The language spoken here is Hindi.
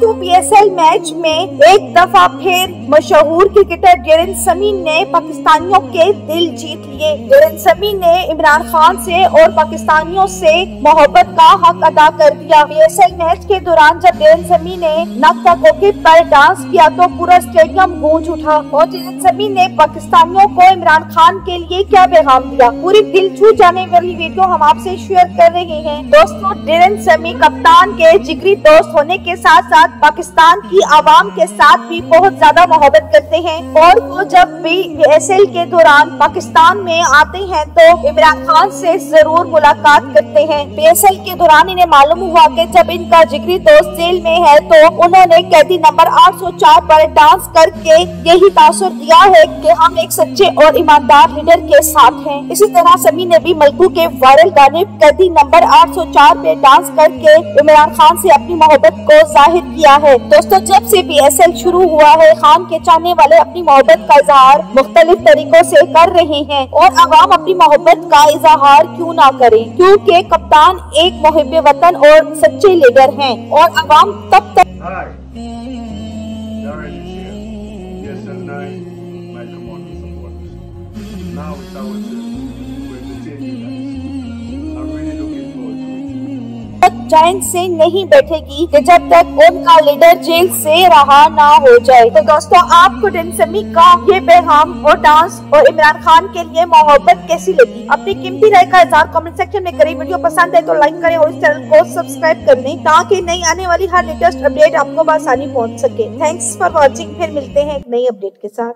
दोस्तों पीएसएल मैच में एक दफ़ा फिर मशहूर क्रिकेटर डेरन समी ने पाकिस्तानियों के दिल जीत लिए। डेरन समी ने इमरान खान से और पाकिस्तानियों से मोहब्बत का हक अदा कर दिया। पीएसएल मैच के दौरान जब डेरन समी ने नक्का कोके पर डांस किया तो पूरा स्टेडियम गूंज उठा और डेरन समी ने पाकिस्तानियों को इमरान खान के लिए क्या पैगाम दिया? पूरी दिल छू जाने वाली वीडियो हम आपसे शेयर कर रहे हैं। दोस्तों डेरन समी कप्तान के जिगरी दोस्त होने के साथ साथ पाकिस्तान की आवाम के साथ भी बहुत ज़्यादा मोहब्बत करते हैं और वो जब भी एल के दौरान पाकिस्तान में आते हैं तो इमरान खान से ज़रूर मुलाकात करते हैं। पीएसएल के दौरान इन्हें मालूम हुआ कि जब इनका जिगरी दोस्त जेल में है तो उन्होंने कैदी नंबर 804 पर डांस करके यही तासुर दिया है कि हम एक सच्चे और ईमानदार लीडर के साथ हैं। इसी तरह समी ने भी मलकू के वायरल गाने कैदी नंबर 804 पे डांस करके इमरान खान से अपनी मोहब्बत को ज़ाहिर किया। है। दोस्तों, जब से पीएसएल शुरू हुआ है, खान के चाहने वाले अपनी मोहब्बत का इजहार मुख्तलिफ़ तरीकों से कर रहे हैं और आवाम अपनी मोहब्बत का इजहार क्यों ना करें? क्योंकि कप्तान एक मुहिब वतन और सच्चे लीडर हैं और आवाम तब तक. Now it's our turn. It. Giant से नहीं बैठेगी कि जब तक उनका लीडर जेल से रहा ना हो जाए। तो दोस्तों, आपको डेंसमी का ये पैगाम और डांस और इमरान खान के लिए मोहब्बत कैसी लगी? अपनी कीमती राय का इजहार कमेंट सेक्शन में करें। वीडियो पसंद है तो लाइक करें और इस चैनल को सब्सक्राइब कर दें ताकि नई आने वाली हर लेटेस्ट अपडेट आपको आसानी पहुँच सके। थैंक्स फॉर वॉचिंग फिर मिलते हैं एक नई अपडेट के साथ।